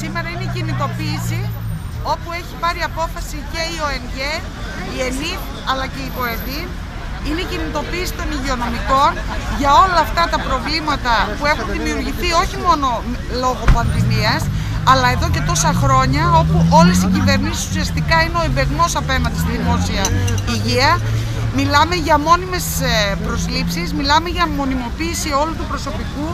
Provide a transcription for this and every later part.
Σήμερα είναι η κινητοποίηση όπου έχει πάρει απόφαση και η ΟΕΝΓΕ, η ΕΝΙΦ αλλά και η ΠΟΕΔΗ. Είναι η κινητοποίηση των υγειονομικών για όλα αυτά τα προβλήματα που έχουν δημιουργηθεί όχι μόνο λόγω πανδημίας αλλά εδώ και τόσα χρόνια όπου όλες οι κυβερνήσεις ουσιαστικά είναι ο εμπεγμός απέναντι στη δημόσια υγεία Μιλάμε για μόνιμες ε, προσλήψεις, μιλάμε για μονιμοποίηση όλου του προσωπικού,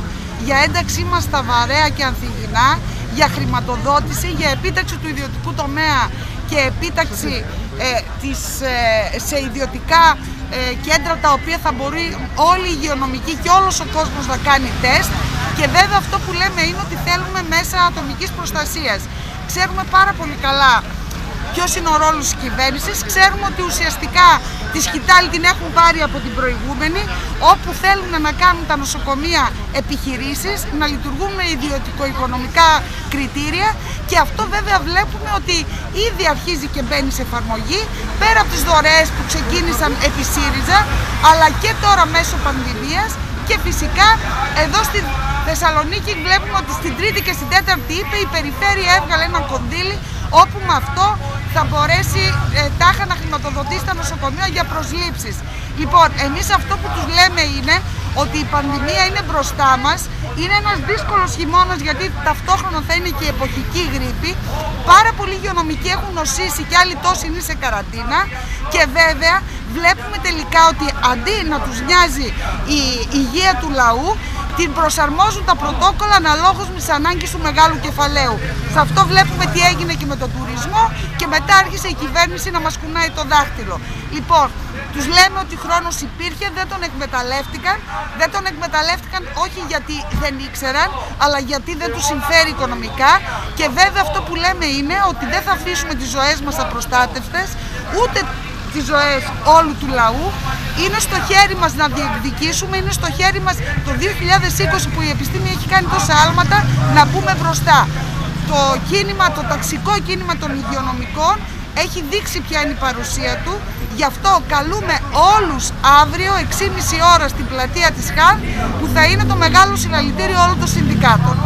για ένταξή μας στα βαρέα και ανθυγινά, για χρηματοδότηση, για επίταξη του ιδιωτικού τομέα και επίταξη ε, της, ε, σε ιδιωτικά ε, κέντρα τα οποία θα μπορεί όλη η υγειονομική και όλος ο κόσμος να κάνει τεστ και βέβαια αυτό που λέμε είναι ότι θέλουμε μέσα ατομικής προστασίας. Ξέρουμε πάρα πολύ καλά ποιος είναι ο ρόλος της κυβέρνησης, ξέρουμε ότι ουσιαστικά τη σκητάλη την έχουν πάρει από την προηγούμενη, όπου θέλουν να κάνουν τα νοσοκομεία επιχειρήσεις, να λειτουργούν με ιδιωτικο-οικονομικά κριτήρια. Και αυτό βέβαια βλέπουμε ότι ήδη αρχίζει και μπαίνει σε εφαρμογή, πέρα από τις δωρεές που ξεκίνησαν επί ΣΥΡΙΖΑ, αλλά και τώρα μέσω πανδημίας. Και φυσικά εδώ στη Θεσσαλονίκη βλέπουμε ότι στην τρίτη και στην τέταρτη είπε η περιφέρεια έβγαλε ένα κονδύλι όπου με αυτό θα μπορέσει ε, τάχα να χρηματοδοτήσει τα νοσοκομεία για προσλήψεις. Λοιπόν, εμείς αυτό που τους λέμε είναι ότι η πανδημία είναι μπροστά μας, είναι ένας δύσκολος χειμώνας γιατί ταυτόχρονα θα είναι και η εποχική γρήπη, πάρα πολλοί υγειονομικοί έχουν νοσήσει και άλλοι τόσοι είναι σε καραντίνα και βέβαια βλέπουμε τελικά ότι αντί να τους νοιάζει η υγεία του λαού, την προσαρμόζουν τα πρωτόκολλα αναλόγως με τις ανάγκες του μεγάλου κεφαλαίου. Σε αυτό βλέπουμε τι έγινε και με τον τουρισμό και μετά άρχισε η κυβέρνηση να μας κουνάει το δάχτυλο. Λοιπόν, τους λέμε ότι χρόνος υπήρχε, δεν τον εκμεταλλεύτηκαν. Δεν τον εκμεταλλεύτηκαν όχι γιατί δεν ήξεραν, αλλά γιατί δεν τους συμφέρει οικονομικά. Και βέβαια αυτό που λέμε είναι ότι δεν θα αφήσουμε τις ζωές μας απροστάτευτες, ούτε τις ζωές όλου του λαού. Είναι στο χέρι μας να διεκδικήσουμε, είναι στο χέρι μας το 2020 που η επιστήμη έχει κάνει τόσα άλματα να πούμε μπροστά. Το κίνημα, το ταξικό κίνημα των υγειονομικών έχει δείξει ποια είναι η παρουσία του. Γι' αυτό καλούμε όλους αύριο 6.30 ώρα στην πλατεία της ΧΑΝ που θα είναι το μεγάλο συλλαλητήριο όλων των συνδικάτων.